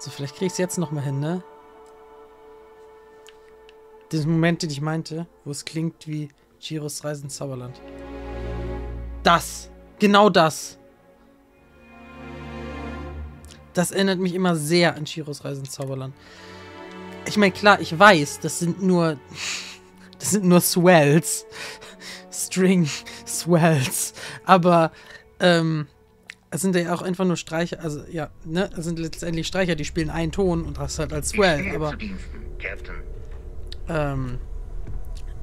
So, vielleicht krieg ich es jetzt nochmal hin, ne? Diesen Moment, den ich meinte, wo es klingt wie Chiros Reise ins Zauberland. Das. Genau das. Das erinnert mich immer sehr an Chiros Reise ins Zauberland. Ich meine, klar, ich weiß, das sind nur. Das sind nur Swells. String Swells. Aber, ähm, es sind ja auch einfach nur Streicher, also ja, ne, es sind letztendlich Streicher, die spielen einen Ton und das halt als Swell, aber ähm,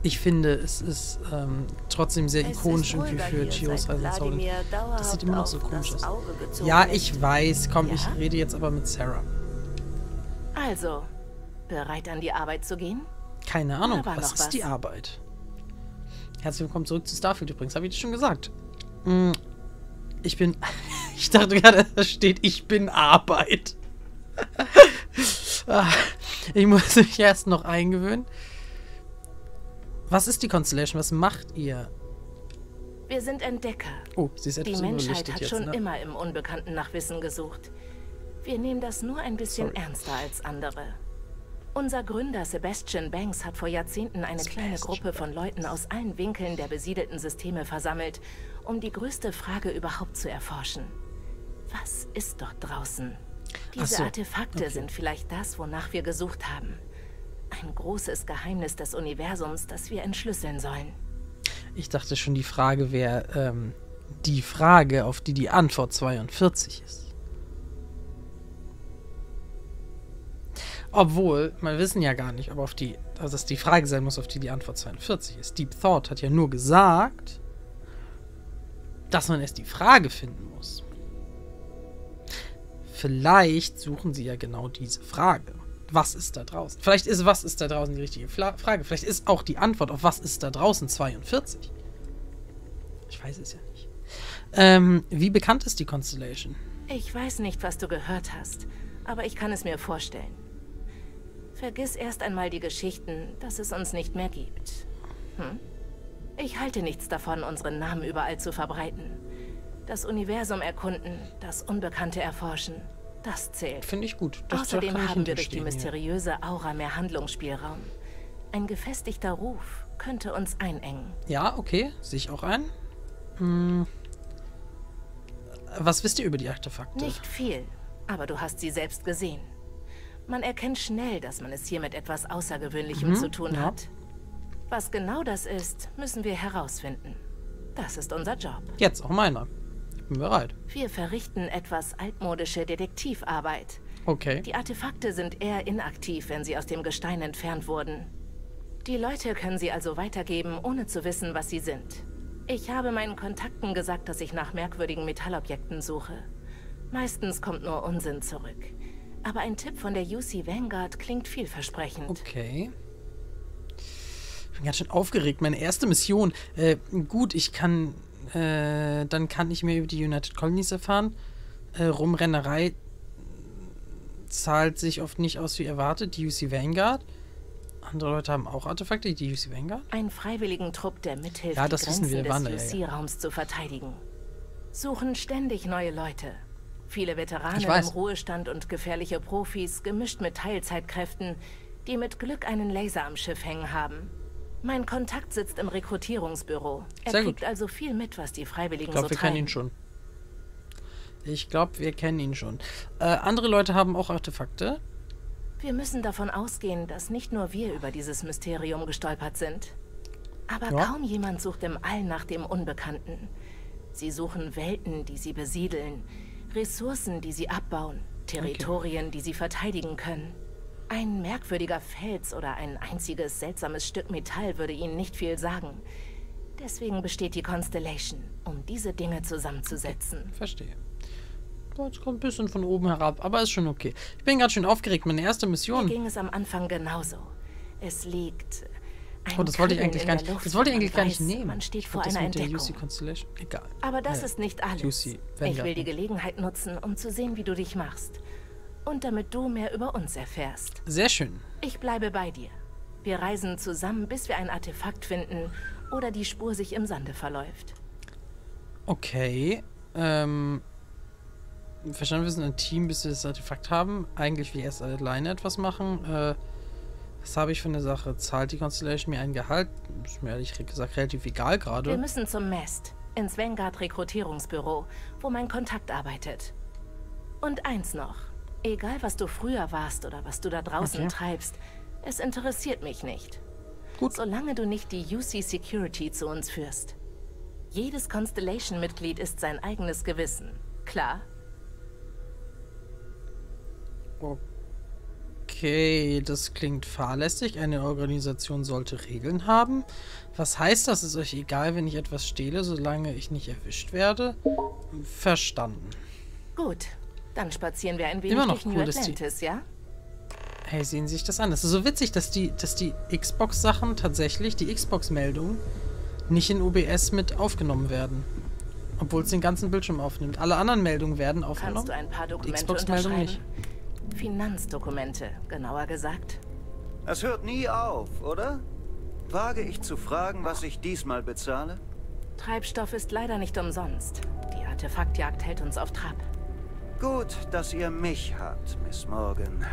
ich finde, es ist ähm, trotzdem sehr ikonisch irgendwie für Chios Reise Das sieht immer noch so komisch aus. Ja, ich weiß, komm, ja? ich rede jetzt aber mit Sarah. Also, bereit an die Arbeit zu gehen? Keine Ahnung, was ist was? die Arbeit? Herzlich willkommen zurück zu Starfield übrigens, habe ich das schon gesagt. Hm, ich bin. Ich dachte gerade, da steht, ich bin Arbeit. Ah, ich muss mich erst noch eingewöhnen. Was ist die Constellation? Was macht ihr? Wir sind Entdecker. Oh, sie ist etwas Die Menschheit hat jetzt, schon ne? immer im Unbekannten nach Wissen gesucht. Wir nehmen das nur ein bisschen Sorry. ernster als andere. Unser Gründer Sebastian Banks hat vor Jahrzehnten eine Sebastian. kleine Gruppe von Leuten aus allen Winkeln der besiedelten Systeme versammelt, um die größte Frage überhaupt zu erforschen. Was ist dort draußen? Diese so. Artefakte okay. sind vielleicht das, wonach wir gesucht haben. Ein großes Geheimnis des Universums, das wir entschlüsseln sollen. Ich dachte schon, die Frage wäre ähm, die Frage, auf die die Antwort 42 ist. Obwohl, wir wissen ja gar nicht, ob auf die, dass es die Frage sein muss, auf die die Antwort 42 ist. Deep Thought hat ja nur gesagt, dass man erst die Frage finden muss. Vielleicht suchen sie ja genau diese Frage. Was ist da draußen? Vielleicht ist was ist da draußen die richtige Fla Frage. Vielleicht ist auch die Antwort auf was ist da draußen 42. Ich weiß es ja nicht. Ähm, wie bekannt ist die Constellation? Ich weiß nicht, was du gehört hast, aber ich kann es mir vorstellen. Vergiss erst einmal die Geschichten, dass es uns nicht mehr gibt. Hm? Ich halte nichts davon, unseren Namen überall zu verbreiten. Das Universum erkunden, das Unbekannte erforschen. Das zählt. Finde ich gut. Das Außerdem haben wir durch die mysteriöse Aura mehr Handlungsspielraum. Ein gefestigter Ruf könnte uns einengen. Ja, okay. Sehe ich auch ein. Hm. Was wisst ihr über die Artefakte? Nicht viel, aber du hast sie selbst gesehen. Man erkennt schnell, dass man es hier mit etwas Außergewöhnlichem mhm, zu tun ja. hat. Was genau das ist, müssen wir herausfinden. Das ist unser Job. Jetzt auch meiner. Bin bereit. Wir verrichten etwas altmodische Detektivarbeit. Okay. Die Artefakte sind eher inaktiv, wenn sie aus dem Gestein entfernt wurden. Die Leute können sie also weitergeben, ohne zu wissen, was sie sind. Ich habe meinen Kontakten gesagt, dass ich nach merkwürdigen Metallobjekten suche. Meistens kommt nur Unsinn zurück. Aber ein Tipp von der UC Vanguard klingt vielversprechend. Okay. Ich bin ganz schön aufgeregt. Meine erste Mission. Äh, gut, ich kann. Äh, dann kann ich mehr über die United Colonies erfahren. Äh, Rumrennerei zahlt sich oft nicht aus wie erwartet. Die UC Vanguard. Andere Leute haben auch Artefakte, die UC Vanguard. Einen freiwilligen Trupp, der mithilft, ja, das die Grenzen wir, des UC-Raums ja, ja. zu verteidigen. Suchen ständig neue Leute. Viele Veteranen im Ruhestand und gefährliche Profis, gemischt mit Teilzeitkräften, die mit Glück einen Laser am Schiff hängen haben. Mein Kontakt sitzt im Rekrutierungsbüro. Er Sehr kriegt gut. also viel mit, was die Freiwilligen ich glaub, so wir kennen ihn schon. Ich glaube, wir kennen ihn schon. Äh, andere Leute haben auch Artefakte. Wir müssen davon ausgehen, dass nicht nur wir über dieses Mysterium gestolpert sind. Aber ja. kaum jemand sucht im All nach dem Unbekannten. Sie suchen Welten, die sie besiedeln, Ressourcen, die sie abbauen, Territorien, okay. die sie verteidigen können. Ein merkwürdiger Fels oder ein einziges seltsames Stück Metall würde ihnen nicht viel sagen. Deswegen besteht die Constellation, um diese Dinge zusammenzusetzen. Okay, verstehe. Es kommt ein bisschen von oben herab, aber ist schon okay. Ich bin ganz schön aufgeregt. Meine erste Mission. Mir ging es am Anfang genauso. Es liegt Oh, das wollte ich eigentlich gar nicht. Das wollte ich eigentlich gar nicht nehmen. Man steht vor einer Entdeckung. Egal. Aber das äh, ist nicht alles. UC, ich will die Gelegenheit nutzen, um zu sehen, wie du dich machst. Und damit du mehr über uns erfährst. Sehr schön. Ich bleibe bei dir. Wir reisen zusammen, bis wir ein Artefakt finden oder die Spur sich im Sande verläuft. Okay. Ähm. verstanden, wir sind ein Team, bis wir das Artefakt haben. Eigentlich will ich erst alleine etwas machen. Äh, was habe ich für eine Sache? Zahlt die Constellation mir ein Gehalt? Ist mir ehrlich gesagt relativ egal gerade. Wir müssen zum Mest, ins Vanguard Rekrutierungsbüro, wo mein Kontakt arbeitet. Und eins noch. Egal, was du früher warst oder was du da draußen okay. treibst, es interessiert mich nicht. Gut. Solange du nicht die UC Security zu uns führst. Jedes Constellation-Mitglied ist sein eigenes Gewissen. Klar? Okay, das klingt fahrlässig. Eine Organisation sollte Regeln haben. Was heißt das? Ist euch egal, wenn ich etwas stehle, solange ich nicht erwischt werde? Verstanden. Gut, dann spazieren wir ein wenig Immer noch durch cool, New Atlantis, ja? Hey, sehen Sie sich das an. Das ist so witzig, dass die, dass die Xbox-Sachen tatsächlich, die Xbox-Meldungen, nicht in OBS mit aufgenommen werden. Obwohl es den ganzen Bildschirm aufnimmt. Alle anderen Meldungen werden aufgenommen. Kannst du ein paar Dokumente Xbox-Meldung nicht. Finanzdokumente, genauer gesagt. Es hört nie auf, oder? Wage ich zu fragen, was ich diesmal bezahle? Treibstoff ist leider nicht umsonst. Die Artefaktjagd hält uns auf Trab. Gut, dass ihr mich habt, Miss Morgan.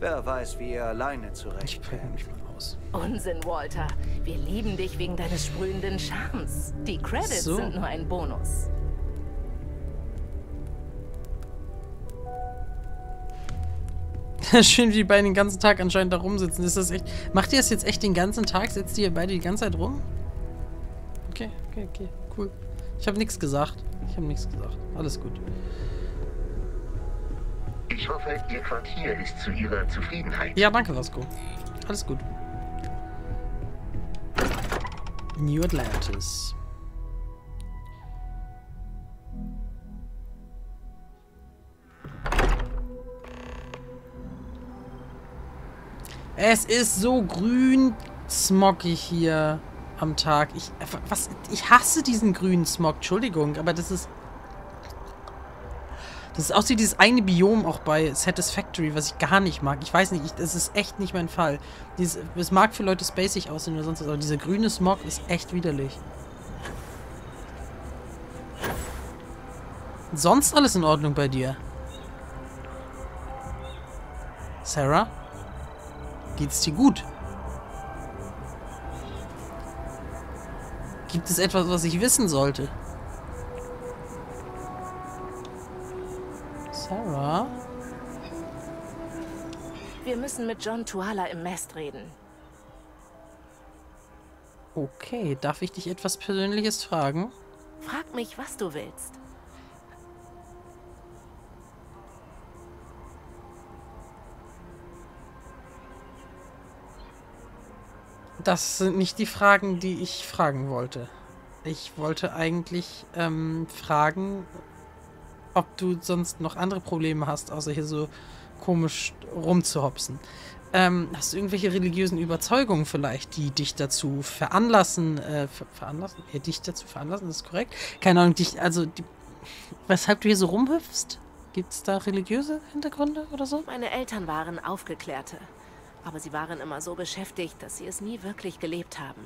Wer weiß, wie ihr alleine zurechtkommt. Aus. Unsinn, Walter. Wir lieben dich wegen deines sprühenden Charmes. Die Credits so. sind nur ein Bonus. Schön, wie die beiden den ganzen Tag anscheinend da rumsitzen. Ist das echt. Macht ihr das jetzt echt den ganzen Tag? Setzt ihr beide die ganze Zeit rum? Okay, okay, okay. Cool. Ich habe nichts gesagt. Ich habe nichts gesagt. Alles gut. Ich hoffe, Ihr Quartier ist zu Ihrer Zufriedenheit. Ja, danke, Vasco. Alles gut. New Atlantis. Es ist so grün smoggig hier am Tag. Ich, was, ich hasse diesen grünen Smog. Entschuldigung, aber das ist das ist auch wie dieses eine Biom auch bei Satisfactory, was ich gar nicht mag. Ich weiß nicht, ich, das ist echt nicht mein Fall. Es mag für Leute spacig aussehen oder sonst was, aber dieser grüne Smog ist echt widerlich. Sonst alles in Ordnung bei dir? Sarah? Geht's dir gut? Gibt es etwas, was ich wissen sollte? Müssen mit John Tuala im Mast reden. Okay, darf ich dich etwas Persönliches fragen? Frag mich, was du willst. Das sind nicht die Fragen, die ich fragen wollte. Ich wollte eigentlich ähm, fragen, ob du sonst noch andere Probleme hast, außer hier so komisch rumzuhopsen. Ähm, hast du irgendwelche religiösen Überzeugungen vielleicht, die dich dazu veranlassen, äh, ver veranlassen? Ja, dich dazu veranlassen, ist korrekt? Keine Ahnung, dich, also, die, weshalb du hier so rumhüpfst? Gibt es da religiöse Hintergründe oder so? Meine Eltern waren Aufgeklärte, aber sie waren immer so beschäftigt, dass sie es nie wirklich gelebt haben.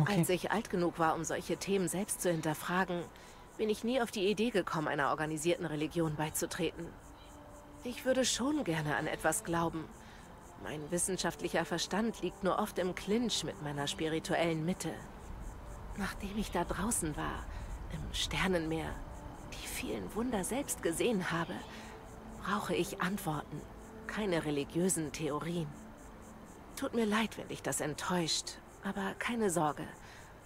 Okay. Als ich alt genug war, um solche Themen selbst zu hinterfragen, bin ich nie auf die Idee gekommen, einer organisierten Religion beizutreten. Ich würde schon gerne an etwas glauben. Mein wissenschaftlicher Verstand liegt nur oft im Clinch mit meiner spirituellen Mitte. Nachdem ich da draußen war, im Sternenmeer, die vielen Wunder selbst gesehen habe, brauche ich Antworten, keine religiösen Theorien. Tut mir leid, wenn dich das enttäuscht, aber keine Sorge.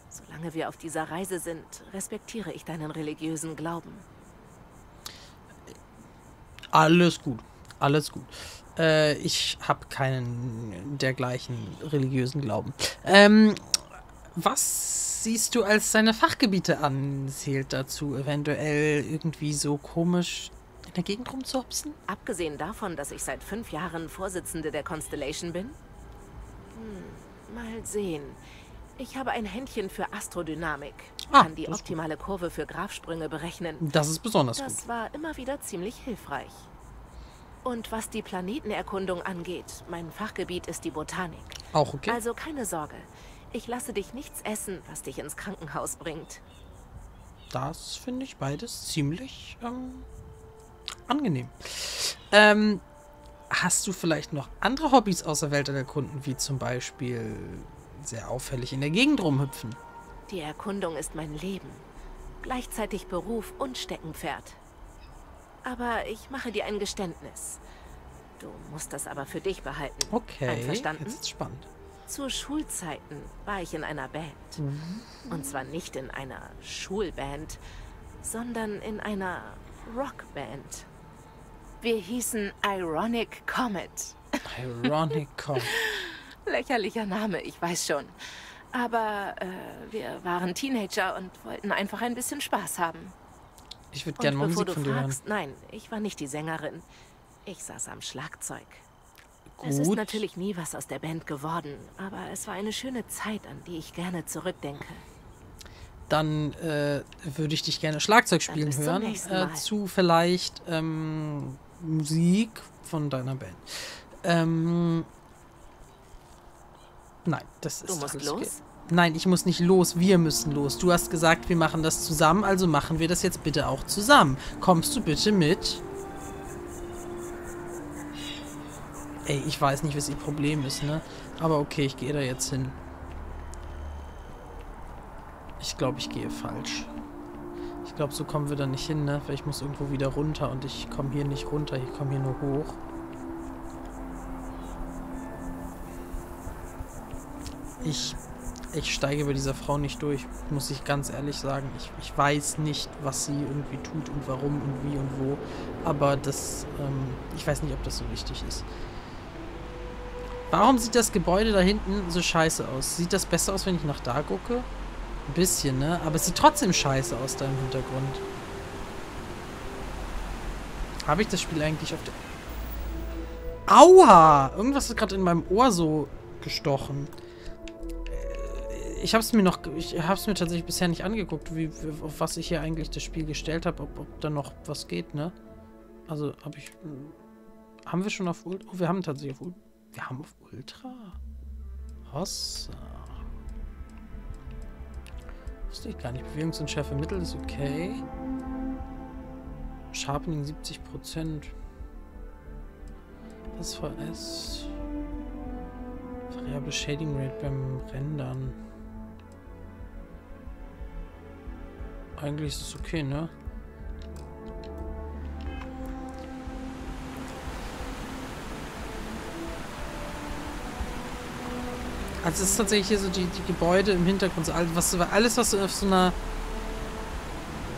Solange wir auf dieser Reise sind, respektiere ich deinen religiösen Glauben. Alles gut. Alles gut. Äh, ich habe keinen dergleichen religiösen Glauben. Ähm, was siehst du als deine Fachgebiete an? Zählt dazu eventuell irgendwie so komisch in der Gegend rumzuhopsen? Abgesehen davon, dass ich seit fünf Jahren Vorsitzende der Constellation bin? Hm, mal sehen. Ich habe ein Händchen für Astrodynamik. Ah, kann die optimale gut. Kurve für Grafsprünge berechnen. Das ist besonders das gut. Das war immer wieder ziemlich hilfreich. Und was die Planetenerkundung angeht, mein Fachgebiet ist die Botanik. Auch okay. Also keine Sorge. Ich lasse dich nichts essen, was dich ins Krankenhaus bringt. Das finde ich beides ziemlich ähm, angenehm. Ähm, hast du vielleicht noch andere Hobbys außer Welt Erkunden, wie zum Beispiel sehr auffällig in der Gegend rumhüpfen? Die Erkundung ist mein Leben. Gleichzeitig Beruf und Steckenpferd. Aber ich mache dir ein Geständnis. Du musst das aber für dich behalten. Okay, Einverstanden? jetzt ist spannend. Zu Schulzeiten war ich in einer Band. Und zwar nicht in einer Schulband, sondern in einer Rockband. Wir hießen Ironic Comet. Ironic Comet. Lächerlicher Name, ich weiß schon. Aber äh, wir waren Teenager und wollten einfach ein bisschen Spaß haben. Ich würde gerne mal Musik von dir hören. nein, ich war nicht die Sängerin. Ich saß am Schlagzeug. Es ist Gut. natürlich nie was aus der Band geworden, aber es war eine schöne Zeit, an die ich gerne zurückdenke. Dann äh, würde ich dich gerne Schlagzeug spielen hören. Äh, zu vielleicht ähm, Musik von deiner Band. Ähm, nein, das ist Du musst los? okay. Nein, ich muss nicht los, wir müssen los. Du hast gesagt, wir machen das zusammen, also machen wir das jetzt bitte auch zusammen. Kommst du bitte mit? Ey, ich weiß nicht, was ihr Problem ist, ne? Aber okay, ich gehe da jetzt hin. Ich glaube, ich gehe falsch. Ich glaube, so kommen wir da nicht hin, ne? Weil ich muss irgendwo wieder runter und ich komme hier nicht runter, ich komme hier nur hoch. Ich, ich steige bei dieser Frau nicht durch, muss ich ganz ehrlich sagen. Ich, ich weiß nicht, was sie irgendwie tut und warum und wie und wo. Aber das, ähm, ich weiß nicht, ob das so wichtig ist. Warum sieht das Gebäude da hinten so scheiße aus? Sieht das besser aus, wenn ich nach da gucke? Ein bisschen, ne? Aber es sieht trotzdem scheiße aus da im Hintergrund. Habe ich das Spiel eigentlich auf der... Aua! Irgendwas ist gerade in meinem Ohr so gestochen. Ich habe es mir noch... Ich habe mir tatsächlich bisher nicht angeguckt, wie, auf was ich hier eigentlich das Spiel gestellt habe, ob, ob da noch was geht, ne? Also, habe ich... Haben wir schon auf Ultra? Oh, wir haben tatsächlich auf Ultra... Wir haben auf Ultra? Hossa. Wusste ich gar nicht. Bewegungsunschärfe Mittel ist okay. Sharpening 70%. SVS. Variable Shading Rate beim Rendern. Eigentlich ist es okay, ne? Also es ist tatsächlich hier so die, die Gebäude im Hintergrund, so alles, was, alles, was auf so einer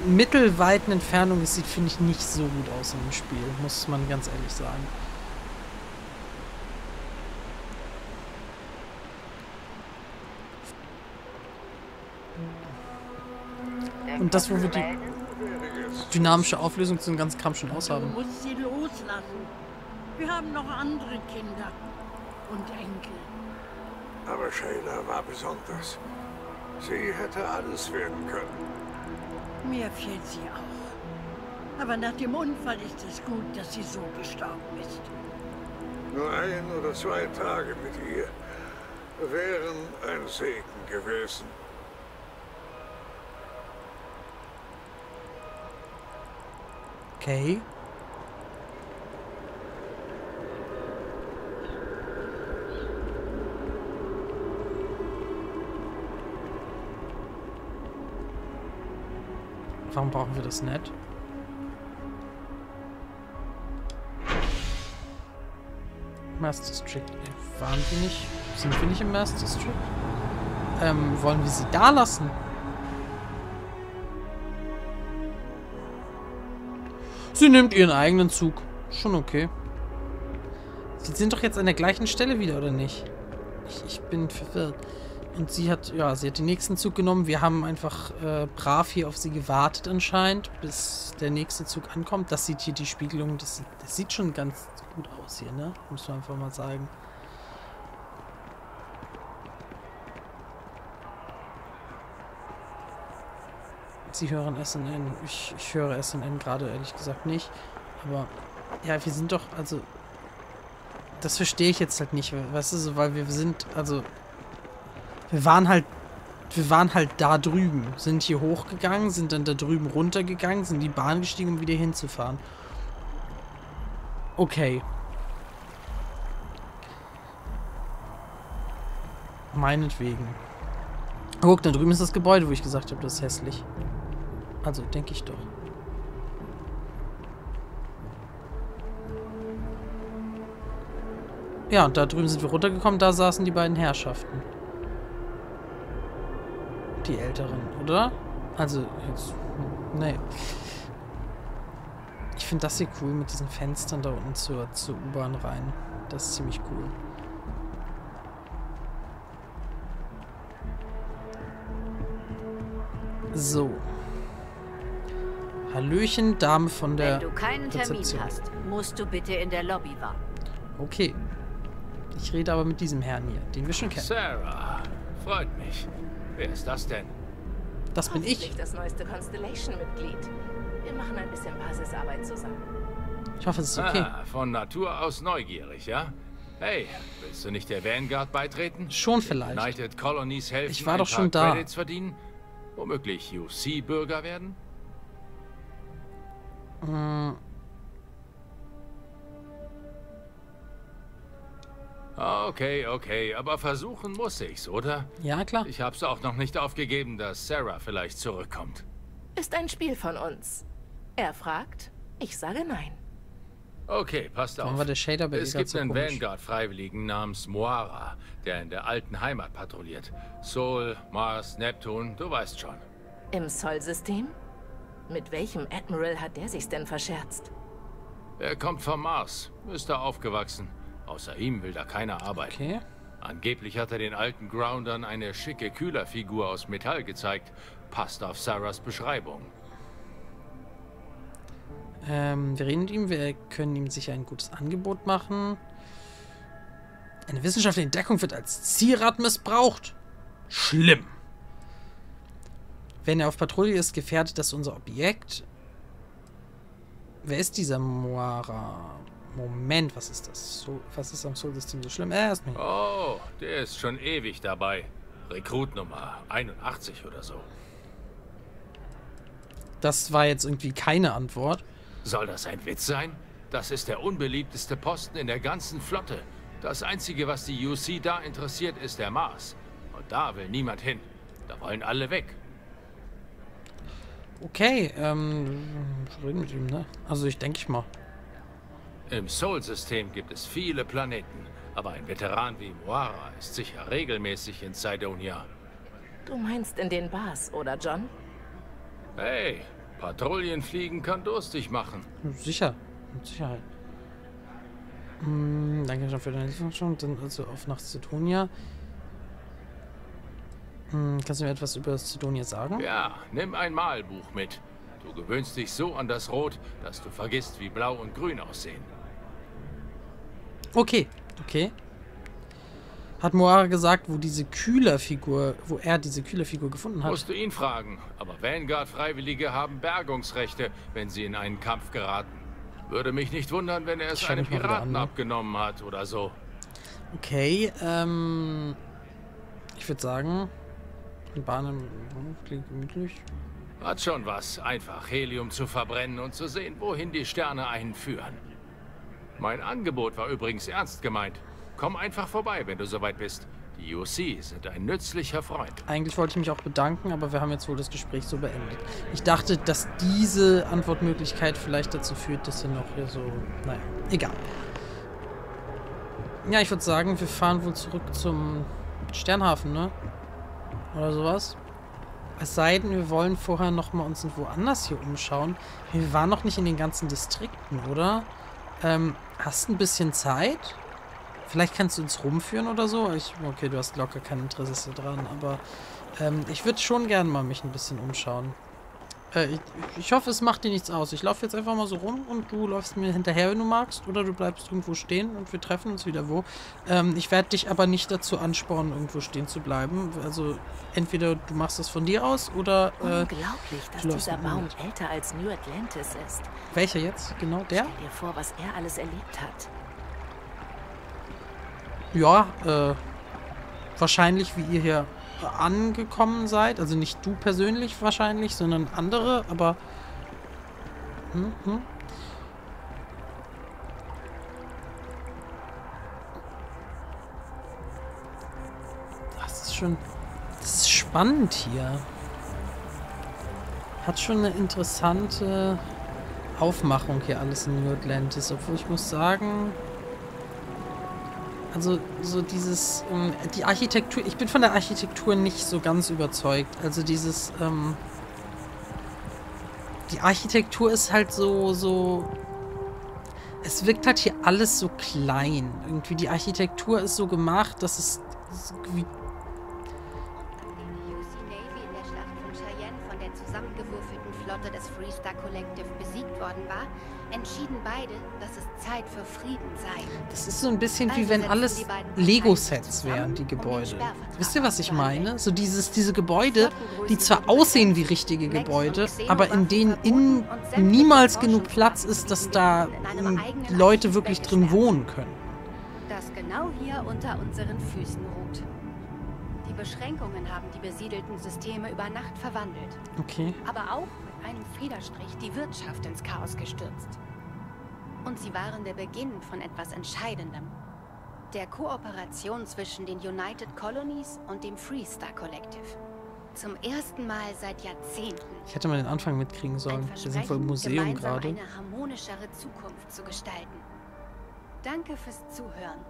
mittelweiten Entfernung ist, sieht, finde ich, nicht so gut aus dem Spiel, muss man ganz ehrlich sagen. Und das, wo wir die dynamische Auflösung zu dem ganzen Kram schon Du aushaben. musst sie loslassen. Wir haben noch andere Kinder und Enkel. Aber Shayla war besonders. Sie hätte alles werden können. Mir fehlt sie auch. Aber nach dem Unfall ist es gut, dass sie so gestorben ist. Nur ein oder zwei Tage mit ihr wären ein Segen gewesen. Okay. Warum brauchen wir das nicht? Master District. Ey, waren wir nicht? Sind wir nicht im Master District? Ähm, wollen wir sie da lassen? Sie nimmt ihren eigenen Zug. Schon okay. Sie sind doch jetzt an der gleichen Stelle wieder, oder nicht? Ich, ich bin verwirrt. Und sie hat, ja, sie hat den nächsten Zug genommen. Wir haben einfach äh, brav hier auf sie gewartet anscheinend, bis der nächste Zug ankommt. Das sieht hier die Spiegelung, das, das sieht schon ganz gut aus hier, ne? Muss man einfach mal sagen. Sie hören SNN. Ich, ich höre SNN gerade ehrlich gesagt nicht. Aber ja, wir sind doch, also. Das verstehe ich jetzt halt nicht. Weißt du, so, weil wir sind, also. Wir waren halt. Wir waren halt da drüben. Sind hier hochgegangen, sind dann da drüben runtergegangen, sind in die Bahn gestiegen, um wieder hinzufahren. Okay. Meinetwegen. Guck, da drüben ist das Gebäude, wo ich gesagt habe, das ist hässlich. Also, denke ich doch. Ja, und da drüben sind wir runtergekommen, da saßen die beiden Herrschaften. Die Älteren, oder? Also, jetzt. Nee. Ich finde das hier cool mit diesen Fenstern da unten zur, zur U-Bahn rein. Das ist ziemlich cool. So. Hallöchen, Dame von der Wenn du keinen Termin Rezeption. hast, musst du bitte in der Lobby warten. Okay. Ich rede aber mit diesem Herrn hier, den wir schon kennen. Sarah, freut mich. Wer ist das denn? Das bin ich. Das neueste Constellation-Mitglied. Wir machen ein bisschen Basisarbeit zusammen. Ich hoffe, es ist okay. Ah, von Natur aus neugierig, ja? Hey, willst du nicht der Vanguard beitreten? Schon vielleicht. United Colonies helfen, Ich war doch schon da. Credits verdienen? Womöglich UC-Bürger werden? Mm, Okay, okay, aber versuchen muss ich's, oder? Ja, klar. Ich hab's auch noch nicht aufgegeben, dass Sarah vielleicht zurückkommt. Ist ein Spiel von uns. Er fragt, ich sage nein. Okay, passt auf. war der Shader es gibt so einen? Vanguard-Freiwilligen namens Moara, der in der alten Heimat patrouilliert. Sol, Mars, Neptun, du weißt schon. Im Sol-System? Mit welchem Admiral hat der sich's denn verscherzt? Er kommt vom Mars, ist da aufgewachsen. Außer ihm will da keiner arbeiten. Okay. Angeblich hat er den alten Groundern eine schicke Kühlerfigur aus Metall gezeigt. Passt auf Sarahs Beschreibung. Ähm, wir reden mit ihm, wir können ihm sicher ein gutes Angebot machen. Eine wissenschaftliche Entdeckung wird als Zierat missbraucht. Schlimm. Wenn er auf Patrouille ist, gefährdet das unser Objekt. Wer ist dieser Moara? Moment, was ist das? So, was ist am Sol-System so schlimm? Äh, ist mir Oh, der ist schon ewig dabei. Rekrut Nummer 81 oder so. Das war jetzt irgendwie keine Antwort. Soll das ein Witz sein? Das ist der unbeliebteste Posten in der ganzen Flotte. Das Einzige, was die UC da interessiert, ist der Mars. Und da will niemand hin. Da wollen alle weg. Okay, ähm, wir reden mit ihm, ne? Also ich denke ich mal. Im Sol-System gibt es viele Planeten. Aber ein Veteran wie Moara ist sicher regelmäßig in Cydonia. Du meinst in den Bars, oder John? Hey, Patrouillenfliegen kann durstig machen. Sicher, mit Sicherheit. Hm, danke schon für deine Information. Dann also auf nach Sidonia. Hm, kannst du mir etwas über Sidonia sagen? Ja, nimm ein Malbuch mit. Du gewöhnst dich so an das Rot, dass du vergisst, wie blau und grün aussehen. Okay, okay. Hat Moara gesagt, wo diese Kühlerfigur, wo er diese Kühlerfigur gefunden hat? Musst du ihn fragen. Aber Vanguard-Freiwillige haben Bergungsrechte, wenn sie in einen Kampf geraten. Würde mich nicht wundern, wenn er es einem Piraten an, ne? abgenommen hat oder so. Okay, ähm. Ich würde sagen. Die Bahn im klingt gemütlich. Hat schon was, einfach Helium zu verbrennen und zu sehen, wohin die Sterne einen führen. Mein Angebot war übrigens ernst gemeint. Komm einfach vorbei, wenn du soweit bist. Die UC sind ein nützlicher Freund. Eigentlich wollte ich mich auch bedanken, aber wir haben jetzt wohl das Gespräch so beendet. Ich dachte, dass diese Antwortmöglichkeit vielleicht dazu führt, dass wir noch hier so. Naja, egal. Ja, ich würde sagen, wir fahren wohl zurück zum Sternhafen, ne? Oder sowas. Es sei denn, wir wollen vorher noch mal uns woanders hier umschauen. Wir waren noch nicht in den ganzen Distrikten, oder? Ähm, hast ein bisschen Zeit? Vielleicht kannst du uns rumführen oder so. Ich, okay, du hast locker kein Interesse dran, aber ähm, ich würde schon gerne mal mich ein bisschen umschauen. Äh, ich, ich hoffe, es macht dir nichts aus. Ich laufe jetzt einfach mal so rum und du läufst mir hinterher, wenn du magst. Oder du bleibst irgendwo stehen und wir treffen uns wieder wo. Ähm, ich werde dich aber nicht dazu anspornen, irgendwo stehen zu bleiben. Also entweder du machst das von dir aus oder... Äh, Unglaublich, dass dieser Baum älter als New Atlantis ist. welcher jetzt? Genau der? Stell dir vor, was er alles erlebt hat. Ja, äh, wahrscheinlich wie ihr hier angekommen seid. Also nicht du persönlich wahrscheinlich, sondern andere, aber... Hm, hm. Das ist schon... Das ist spannend hier. Hat schon eine interessante Aufmachung hier alles in New Atlantis. Obwohl ich muss sagen, also, so dieses. Ähm, die Architektur. Ich bin von der Architektur nicht so ganz überzeugt. Also, dieses. Ähm, die Architektur ist halt so. so es wirkt halt hier alles so klein. Irgendwie die Architektur ist so gemacht, dass es wie entschieden beide, dass es Zeit für Frieden sei. Das ist so ein bisschen wie wenn alles Lego-Sets wären, die Gebäude. Wisst ihr, was ich meine? So dieses, diese Gebäude, die zwar aussehen wie richtige Gebäude, aber in denen innen niemals genug Platz ist, dass da ähm, Leute wirklich drin wohnen können. Das genau hier unter unseren Füßen ruht. Die Beschränkungen haben die besiedelten Systeme über Nacht verwandelt. Okay. aber auch mit einem Federstrich die Wirtschaft ins Chaos gestürzt. Und sie waren der Beginn von etwas Entscheidendem. Der Kooperation zwischen den United Colonies und dem Freestar Collective. Zum ersten Mal seit Jahrzehnten. Ich hätte mal den Anfang mitkriegen sollen. Wir sind voll im Museum gerade. eine harmonischere Zukunft zu gestalten. Danke fürs Zuhören.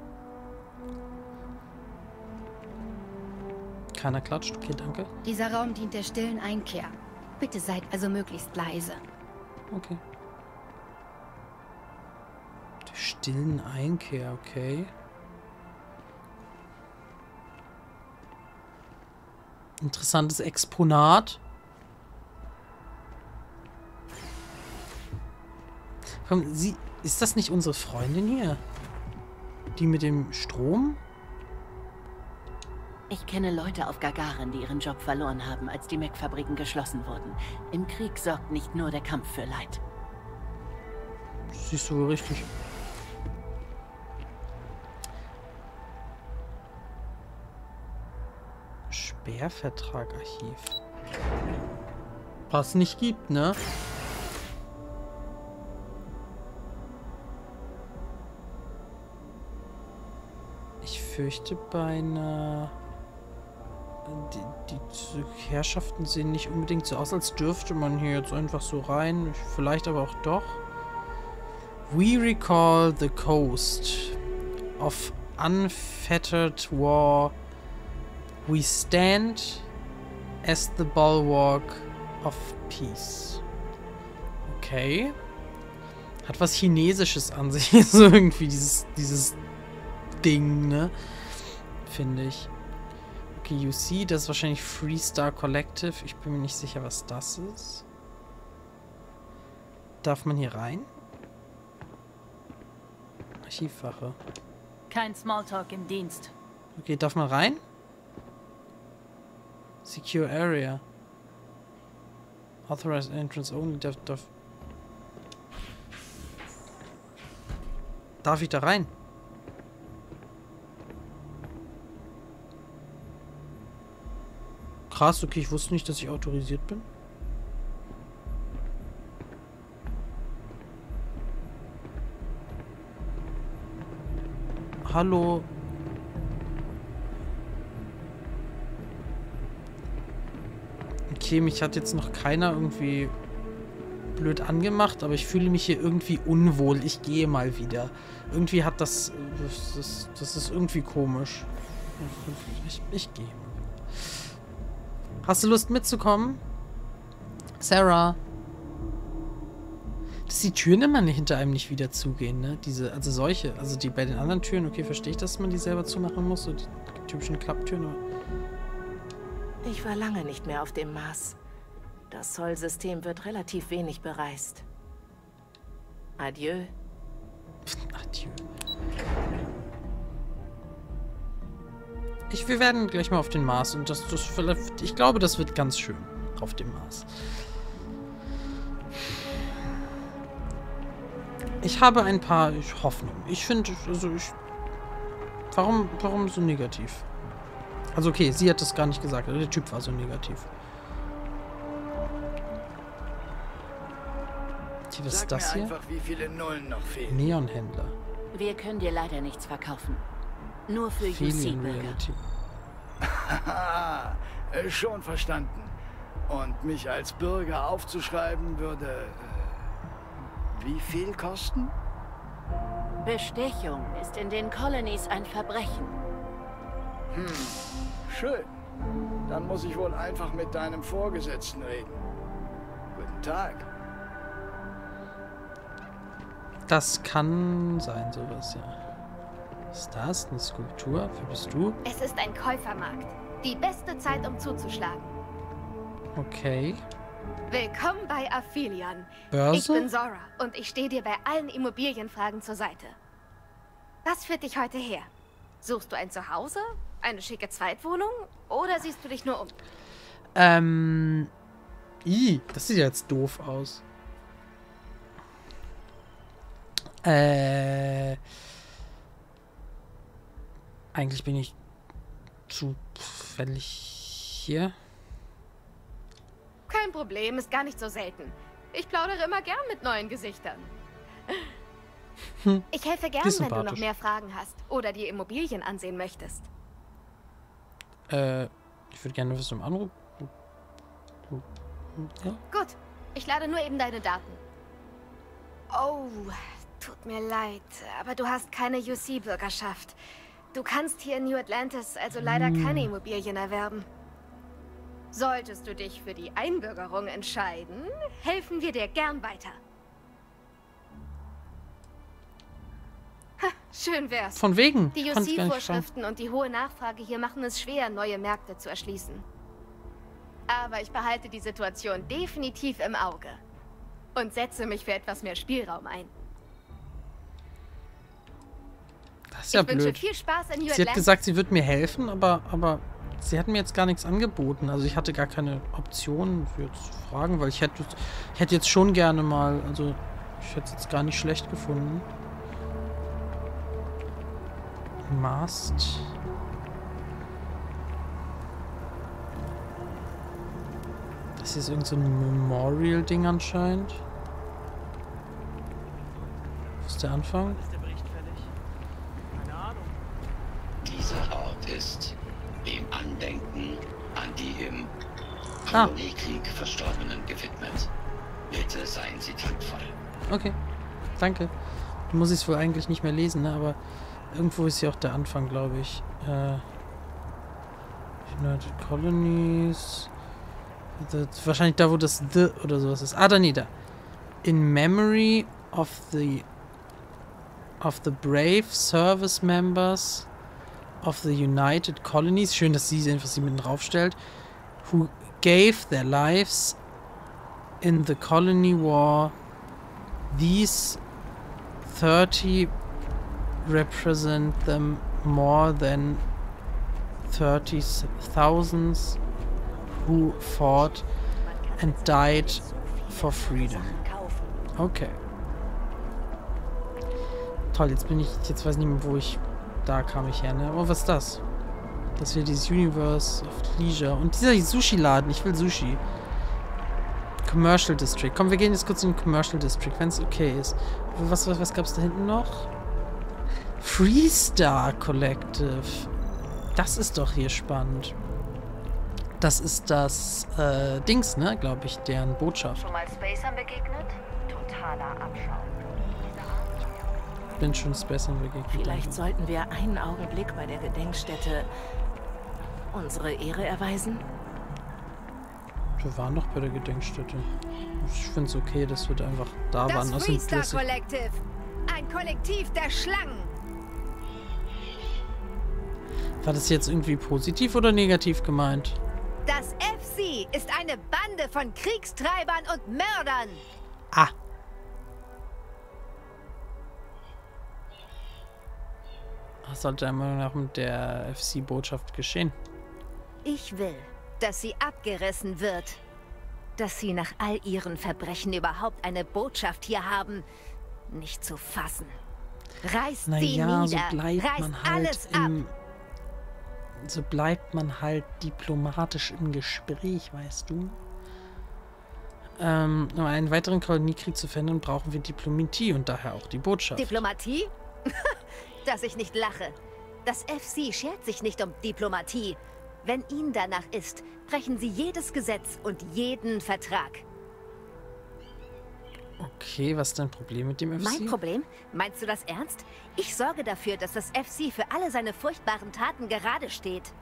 Keiner klatscht. Okay, danke. Dieser Raum dient der stillen Einkehr. Bitte seid also möglichst leise. Okay. Stillen Einkehr, okay. Interessantes Exponat. Komm, sie. Ist das nicht unsere Freundin hier? Die mit dem Strom? Ich kenne Leute auf Gagarin, die ihren Job verloren haben, als die Mech-Fabriken geschlossen wurden. Im Krieg sorgt nicht nur der Kampf für Leid. Siehst du richtig. Sperrvertrag-Archiv. Was nicht gibt, ne? Ich fürchte beinahe... Die, die Herrschaften sehen nicht unbedingt so aus, als dürfte man hier jetzt einfach so rein. Vielleicht aber auch doch. We recall the coast of unfettered war. We stand as the bulwark of peace. Okay. Hat was Chinesisches an sich. so irgendwie dieses, dieses Ding, ne? Finde ich. Okay, UC, das ist wahrscheinlich Freestar Collective. Ich bin mir nicht sicher, was das ist. Darf man hier rein? Archivwache. Kein Smalltalk im Dienst. Okay, darf man rein? Secure Area. Authorized Entrance Only. Darf, darf, darf ich da rein? Krass, okay, ich wusste nicht, dass ich autorisiert bin. Hallo. Okay, mich hat jetzt noch keiner irgendwie blöd angemacht, aber ich fühle mich hier irgendwie unwohl. Ich gehe mal wieder. Irgendwie hat das... Das, das, das ist irgendwie komisch. Ich, ich gehe. Hast du Lust mitzukommen? Sarah. Dass die Türen immer hinter einem nicht wieder zugehen, ne? Diese, also solche. Also die bei den anderen Türen, okay, verstehe ich, dass man die selber zumachen muss. So die typischen Klapptüren. Aber Ich war lange nicht mehr auf dem Mars. Das Zollsystem wird relativ wenig bereist. Adieu. Adieu. Ich, wir werden gleich mal auf den Mars und das, das ich glaube, das wird ganz schön auf dem Mars. Ich habe ein paar Hoffnungen. Ich finde, also ich, warum, warum so negativ? Also okay, sie hat das gar nicht gesagt, der Typ war so negativ. Okay, was ist Sag das mir hier? einfach, wie viele Nullen noch fehlen. Neonhändler. Wir können dir leider nichts verkaufen. Nur für UC-Bürger. Äh, schon verstanden. Und mich als Bürger aufzuschreiben würde... Äh, wie viel kosten? Bestechung ist in den Colonies ein Verbrechen. Hm, schön. Dann muss ich wohl einfach mit deinem Vorgesetzten reden. Guten Tag. Das kann sein, sowas, ja. Was ist das? Eine Skulptur? Wer bist du? Es ist ein Käufermarkt. Die beste Zeit, um zuzuschlagen. Okay. Willkommen bei Aphelion. Börse? Ich bin Zora und ich stehe dir bei allen Immobilienfragen zur Seite. Was führt dich heute her? Suchst du ein Zuhause? Eine schicke Zweitwohnung? Oder siehst du dich nur um? Ähm. I, das sieht ja jetzt doof aus. Äh. Eigentlich bin ich zufällig hier. Kein Problem, ist gar nicht so selten. Ich plaudere immer gern mit neuen Gesichtern. Hm. Ich helfe gern, wenn du noch mehr Fragen hast oder dir Immobilien ansehen möchtest. Äh, ich würde gerne wissen im Anruf. Ja. Gut, ich lade nur eben deine Daten. Oh, tut mir leid, aber du hast keine UC-Bürgerschaft. Du kannst hier in New Atlantis also leider Hm. keine Immobilien erwerben. Solltest du dich für die Einbürgerung entscheiden, helfen wir dir gern weiter. Ha, schön wär's. Von wegen. Die UC-Vorschriften und die hohe Nachfrage hier machen es schwer, neue Märkte zu erschließen. Aber ich behalte die Situation definitiv im Auge. Und setze mich für etwas mehr Spielraum ein. Das ist ja ich wünsche blöd. viel Spaß in New Sie hat gesagt, sie wird mir helfen, aber, aber sie hat mir jetzt gar nichts angeboten. Also ich hatte gar keine Option für zu fragen, weil ich hätte, ich hätte jetzt schon gerne mal, also ich hätte es jetzt gar nicht schlecht gefunden. Mast. Das ist irgend so ein Memorial-Ding anscheinend. Wo ist der Anfang? Dieser Ort ist dem Andenken an die im Ah. Koloniekrieg Verstorbenen gewidmet. Bitte seien Sie taktvoll. Okay, danke. Muss ich es wohl eigentlich nicht mehr lesen, ne? aber irgendwo ist hier auch der Anfang, glaube ich. Äh, United Colonies. Wahrscheinlich da, wo das The oder sowas ist. Ah, da, nee, da. In memory of the of the brave service members of the United Colonies. Schön, dass sie einfach sie mit draufstellt. Who gave their lives in the colony war These 30 represent them more than 30 thousands who fought and died for freedom. Okay. Toll, jetzt bin ich, jetzt weiß ich nicht mehr, wo ich, da kam ich her, ne? Oh, was ist das? Das hier dieses Universe of Leisure. Und dieser Sushi-Laden, ich will Sushi. Commercial District. Komm, wir gehen jetzt kurz in den Commercial District, wenn es okay ist. Was, was, was gab es da hinten noch? Freestar Collective. Das ist doch hier spannend. Das ist das äh, Dings, ne, glaube ich, deren Botschaft. Schon mal Spacern begegnet? Totaler Abschaum. Bin schon Spacern begegnet. Vielleicht sollten wir einen Augenblick bei der Gedenkstätte unsere Ehre erweisen. Wir waren doch bei der Gedenkstätte. Ich finde es okay, dass wir da einfach da Das waren. Außerdem Freestar Collective. Ein Kollektiv der Schlangen. War das jetzt irgendwie positiv oder negativ gemeint? Das FC ist eine Bande von Kriegstreibern und Mördern. Ah. Was sollte Meinung nach mit der FC-Botschaft geschehen? Ich will, dass sie abgerissen wird. Dass sie nach all ihren Verbrechen überhaupt eine Botschaft hier haben, nicht zu fassen. Reißt sie Naja, so nieder. bleibt Reißt man halt alles ab. So bleibt man halt diplomatisch im Gespräch, weißt du? Ähm, um einen weiteren Koloniekrieg zu verhindern, brauchen wir Diplomatie und daher auch die Botschaft. Diplomatie? Dass ich nicht lache. Das FC schert sich nicht um Diplomatie. Wenn Ihnen danach ist, brechen Sie jedes Gesetz und jeden Vertrag. Okay, was ist dein Problem mit dem FC? Mein Problem? Meinst du das ernst? Ich sorge dafür, dass das FC für alle seine furchtbaren Taten gerade steht.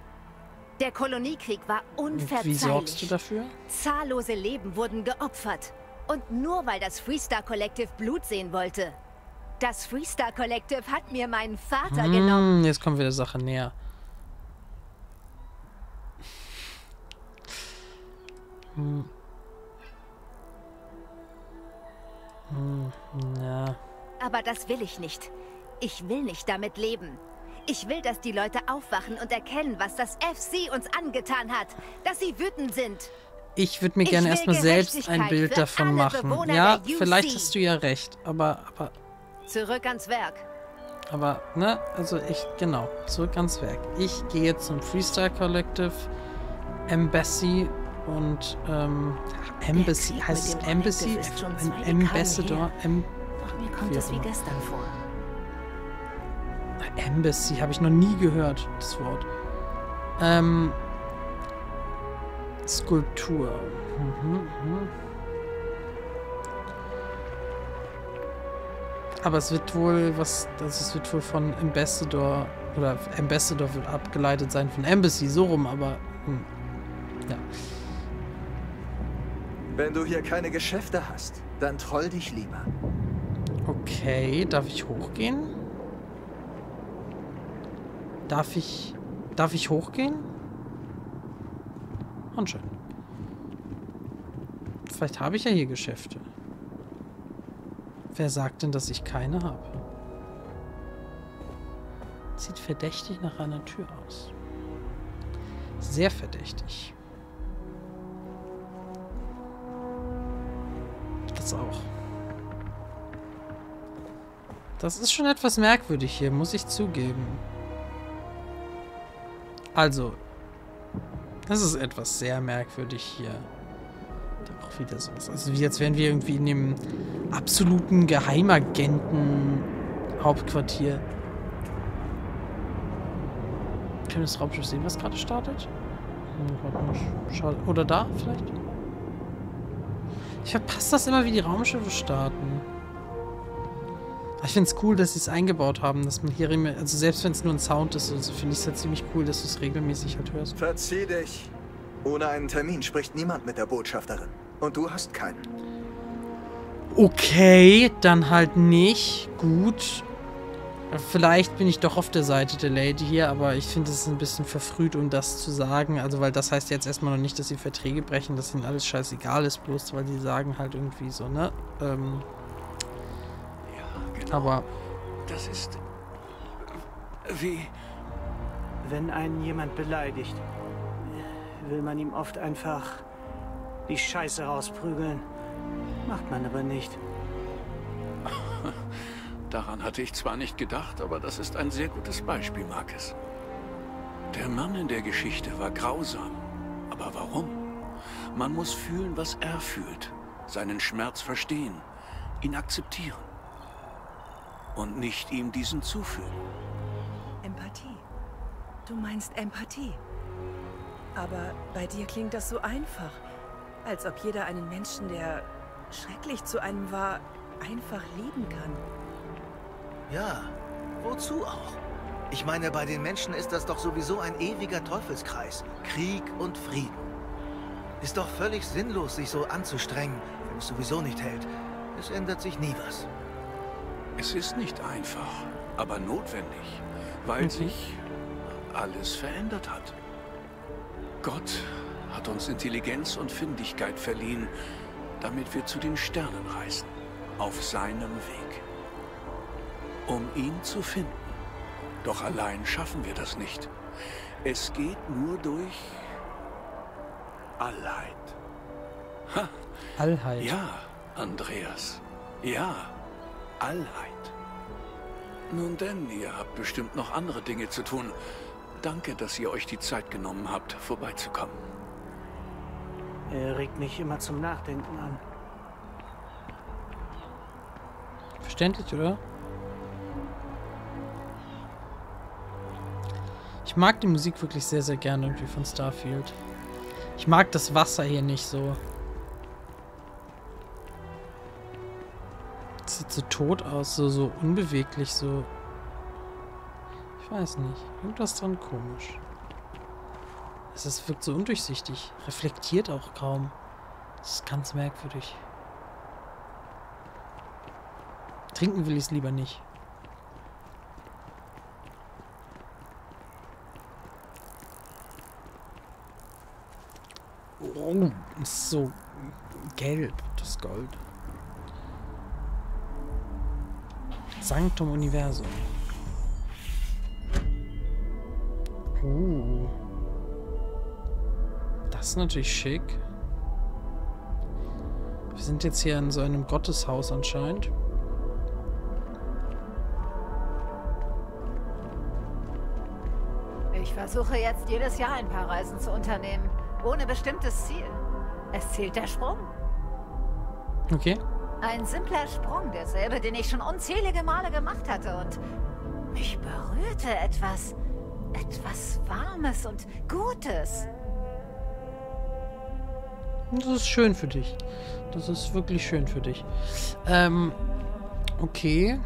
Der Koloniekrieg war unverzeihlich. Wie sorgst du dafür? Zahllose Leben wurden geopfert. Und nur weil das Freestar Collective Blut sehen wollte. Das Freestar Collective hat mir meinen Vater Hm, genommen. jetzt kommen wir der Sache näher. Hm. Hm, ja. Aber das will ich nicht. Ich will nicht damit leben. Ich will, dass die Leute aufwachen und erkennen, was das FC uns angetan hat. Dass sie wütend sind. Ich würde mir gerne erstmal selbst ein Bild davon machen. Bewohner Ja, vielleicht hast du ja recht. Aber, aber, Zurück ans Werk. aber, ne? Also ich, genau. Zurück ans Werk. Ich gehe zum Freestyle Collective, Embassy und, ähm, Embassy. Heißt es Embassy? Ein Ambassador? Em Doch mir kommt es wie gestern vor. Embassy habe ich noch nie gehört, das Wort. Ähm, Skulptur. Mhm, mhm. Aber es wird wohl was, also es wird wohl von Ambassador oder Ambassador wird abgeleitet sein von Embassy, so rum, aber hm, ja. Wenn du hier keine Geschäfte hast, dann troll dich lieber. Okay, darf ich hochgehen? Darf ich. Darf ich hochgehen? Anscheinend. Vielleicht habe ich ja hier Geschäfte. Wer sagt denn, dass ich keine habe? Sieht verdächtig nach einer Tür aus. Sehr verdächtig. Das auch. Das ist schon etwas merkwürdig hier, muss ich zugeben. Also, das ist etwas sehr merkwürdig hier. Da auch wieder sowas. Also wie als wären wir irgendwie in dem absoluten Geheimagenten-Hauptquartier. Können wir das Raumschiff sehen, was gerade startet? Hm, Oder da vielleicht? Ich verpasse das immer, wie die Raumschiffe starten. Ich finde es cool, dass sie es eingebaut haben, dass man hier, also selbst wenn es nur ein Sound ist, also finde ich es halt ziemlich cool, dass du es regelmäßig halt hörst. Verzieh dich. Ohne einen Termin spricht niemand mit der Botschafterin. Und du hast keinen. Okay, dann halt nicht. Gut. Vielleicht bin ich doch auf der Seite der Lady hier, aber ich finde es ein bisschen verfrüht, um das zu sagen. Also, weil das heißt jetzt erstmal noch nicht, dass sie Verträge brechen, dass ihnen alles scheißegal ist, bloß weil sie sagen halt irgendwie so, ne? Ähm, aber Das ist. Wie. Wenn einen jemand beleidigt, will man ihm oft einfach die Scheiße rausprügeln. Macht man aber nicht. Daran hatte ich zwar nicht gedacht, aber das ist ein sehr gutes Beispiel, Marcus. Der Mann in der Geschichte war grausam. Aber warum? Man muss fühlen, was er fühlt, seinen Schmerz verstehen, ihn akzeptieren und nicht ihm diesen zufügen. Empathie. Du meinst Empathie. Aber bei dir klingt das so einfach. Als ob jeder einen Menschen, der schrecklich zu einem war, einfach lieben kann. Ja, wozu auch? Ich meine, bei den Menschen ist das doch sowieso ein ewiger Teufelskreis. Krieg und Frieden. Ist doch völlig sinnlos, sich so anzustrengen, wenn es sowieso nicht hält. Es ändert sich nie was. Es ist nicht einfach, aber notwendig, weil sich alles verändert hat. Gott hat uns Intelligenz und Findigkeit verliehen, damit wir zu den Sternen reisen, auf seinem Weg. Um ihn zu finden. Doch allein schaffen wir das nicht. Es geht nur durch Allheit. Ha, Allheit. ja, Andreas. Ja, Allheit. Nun denn, ihr habt bestimmt noch andere Dinge zu tun. Danke, dass ihr euch die Zeit genommen habt, vorbeizukommen. Er regt mich immer zum Nachdenken an. Verständlich, oder? Mag die Musik wirklich sehr, sehr gerne irgendwie von Starfield. Ich mag das Wasser hier nicht so. Das sieht so tot aus, so, so unbeweglich, so. Ich weiß nicht. Irgendwas dran komisch. Es wirkt so undurchsichtig. Reflektiert auch kaum. Das ist ganz merkwürdig. Trinken will ich es lieber nicht. Oh, ist so gelb, das Gold. Sanctum Universum. Uh. Das ist natürlich schick. Wir sind jetzt hier in so einem Gotteshaus anscheinend. Ich versuche jetzt jedes Jahr ein paar Reisen zu unternehmen. Ohne bestimmtes Ziel. Es zählt der Sprung. Okay. Ein simpler Sprung, derselbe, den ich schon unzählige Male gemacht hatte. Und mich berührte etwas. Etwas Warmes und Gutes. Das ist schön für dich. Das ist wirklich schön für dich. Ähm, okay.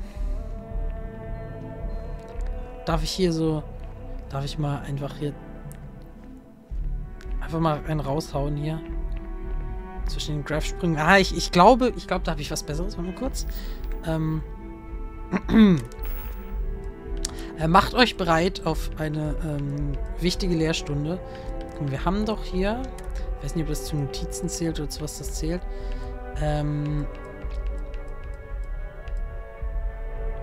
Darf ich hier so... Darf ich mal einfach hier... Einfach mal einen raushauen hier? Zwischen den Graph-Sprüngen. Ah, ich, ich glaube, ich glaube, da habe ich was Besseres. Warte mal kurz. Ähm... äh, macht euch bereit auf eine ähm, wichtige Lehrstunde. Wir haben doch hier... Ich weiß nicht, ob das zu Notizen zählt oder zu was das zählt. Ähm.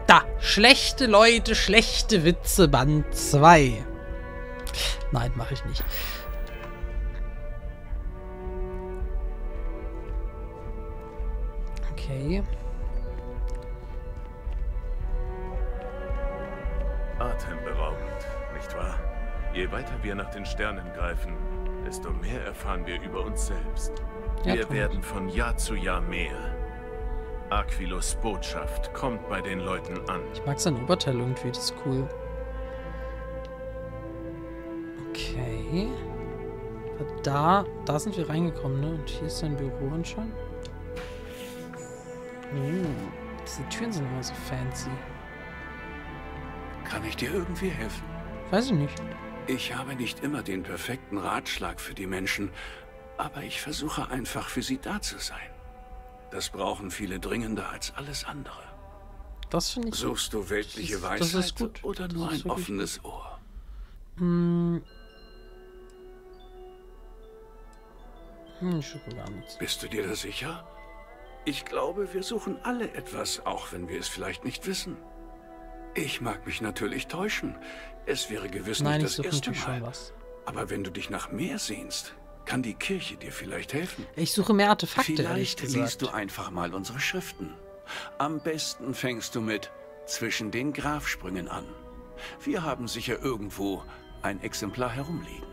Da! Schlechte Leute, schlechte Witze, Band 2. Nein, mache ich nicht. Okay. Atemberaubend, nicht wahr? Je weiter wir nach den Sternen greifen, desto mehr erfahren wir über uns selbst. Ja, wir werden von Jahr zu Jahr mehr. Aquilos Botschaft kommt bei den Leuten an. Ich mag sein Oberteil irgendwie, das ist cool. Okay. Da, da sind wir reingekommen, ne? Und hier ist sein Büro anscheinend. Diese Türen sind immer so fancy. Kann ich dir irgendwie helfen? Weiß ich nicht. Ich habe nicht immer den perfekten Ratschlag für die Menschen, aber ich versuche einfach für sie da zu sein. Das brauchen viele dringender als alles andere. Das finde ich Suchst du weltliche das Weisheit das gut. oder Das nur ein offenes Ohr? Hm. Hm, Schokolade. Bist du dir da sicher? Ich glaube, wir suchen alle etwas, auch wenn wir es vielleicht nicht wissen. Ich mag mich natürlich täuschen. Es wäre gewiss Nein, ich nicht das erste Mal. Aber wenn du dich nach mehr sehnst, kann die Kirche dir vielleicht helfen. Ich suche mehr Artefakte, Vielleicht liest du einfach mal unsere Schriften. Am besten fängst du mit zwischen den Grafsprüngen an. Wir haben sicher irgendwo ein Exemplar herumliegen.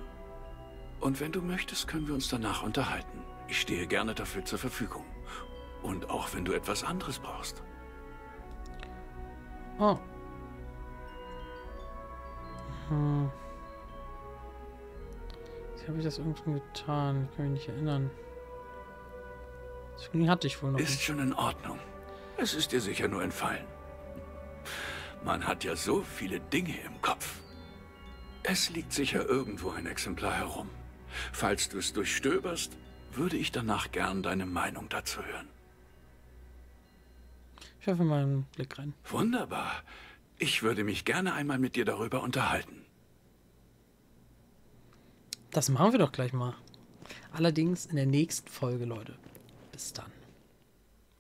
Und wenn du möchtest, können wir uns danach unterhalten. Ich stehe gerne dafür zur Verfügung. Und auch wenn du etwas anderes brauchst. Oh. Hm. Wie habe ich das irgendwo getan? Ich kann mich nicht erinnern. Deswegen hatte ich wohl noch Ist nicht. schon in Ordnung. Es ist dir sicher nur entfallen. Man hat ja so viele Dinge im Kopf. Es liegt sicher irgendwo ein Exemplar herum. Falls du es durchstöberst, würde ich danach gern deine Meinung dazu hören. Ich werfe mal einen Blick rein. Wunderbar. Ich würde mich gerne einmal mit dir darüber unterhalten. Das machen wir doch gleich mal. Allerdings in der nächsten Folge, Leute. Bis dann.